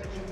Section